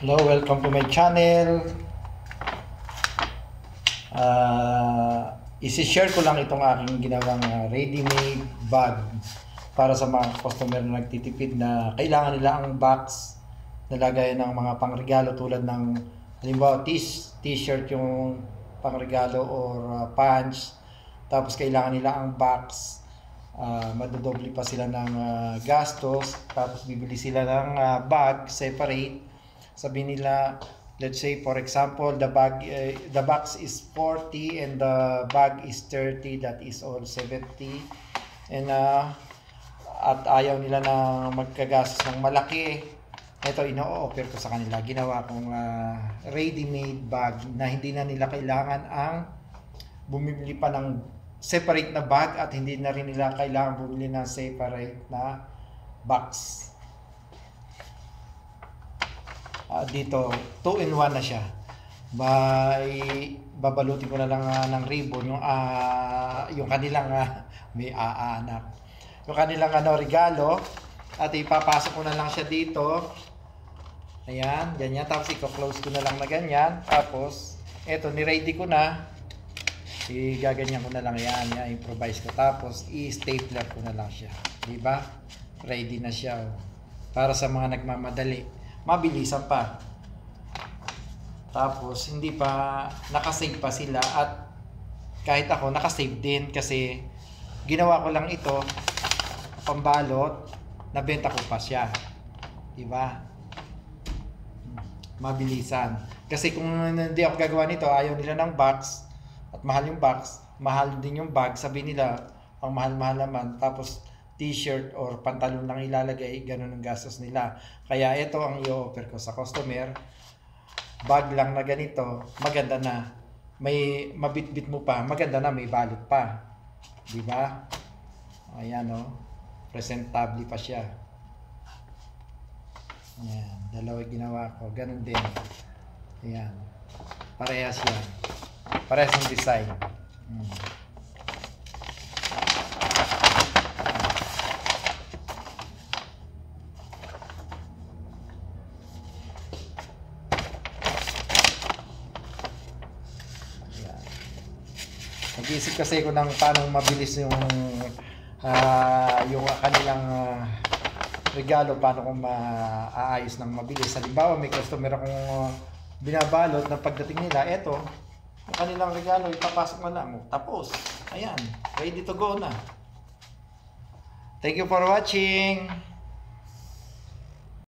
Hello, welcome to my channel. Uh, isi-share ko lang itong aking ginawang uh, ready-made bag para sa mga customer na nagtitipid na kailangan nila ang box na lagayan ng mga pangregalo tulad ng halimbawa t-shirt yung pangregalo or uh, pants. Tapos kailangan nila ang box. Uh, madodoble pa sila ng uh, gastos. Tapos bibili sila ng uh, bag separate sabi nila let's say for example the bag uh, the box is 40 and the bag is 30 that is all 70 and uh, at ayaw nila na magkagastos ng malaki. Ito ino-offer ko sa kanila. Ginawa kong uh, ready-made bag na hindi na nila kailangan ang bumibili pa ng separate na bag at hindi na rin nila kailangan bumili ng separate na box uh, dito 2 in 1 na siya. By babalutin ko na lang uh, ng ribbon yung uh, yung kanilang uh, may aanak. Yung kanilang ano regalo. At ipapasok ko na lang siya dito. Ayan ganyan. Tapos i-close ko na lang na ganyan. Tapos eto ni-ready ko na. I-gaganyan ko na lang. Yan, yan improvise ko. Tapos i-stapler ko na lang siya. Di ba? Ready na siya oh. para sa mga nagmamadali mabilisan pa. Tapos, hindi pa, nakasave pa sila at kahit ako, nakasave din kasi ginawa ko lang ito, pambalot, nabenta ko pa siya. Diba? Mabilisan. Kasi kung hindi ako gagawa nito, ayaw nila ng box at mahal yung box, mahal din yung bag, sabi nila, ang mahal-mahal naman. Tapos, t-shirt or pantalon lang ilalagay, ganun ang gastos nila. Kaya ito ang i-offer ko sa customer. Bag lang na ganito, maganda na. May mabitbit mo pa, maganda na, may balot pa. Di ba? Ayan o. Oh. Presentable pa siya. Ayan. Dalawa ginawa ko. Ganun din. Ayan. Parehas yan. Parehas yung design. Nag-iisip kasi ko ng paano mabilis yung uh, yung kanilang uh, regalo, paano kung maaayos ng mabilis. Halimbawa, may customer akong uh, binabalot na pagdating nila, eto, yung kanilang regalo, ipapasok mo lang. Tapos, ayan, ready to go na. Thank you for watching.